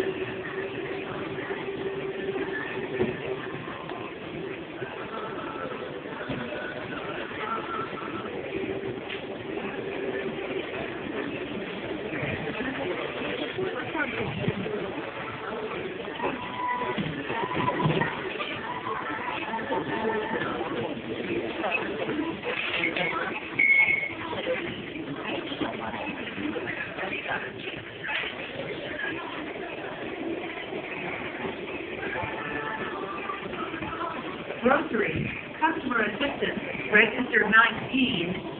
Thank you. grocery, customer assistance, register 19,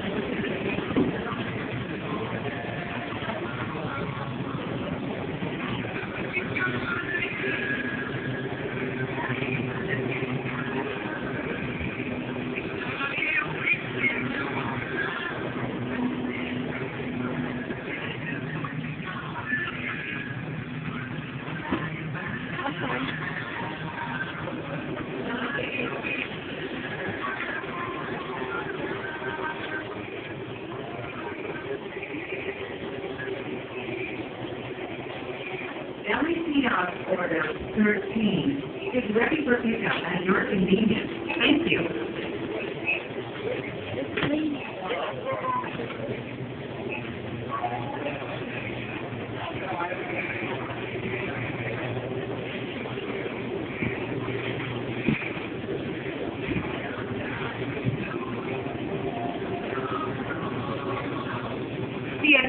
LECR Order 13 is ready for pickup at your convenience.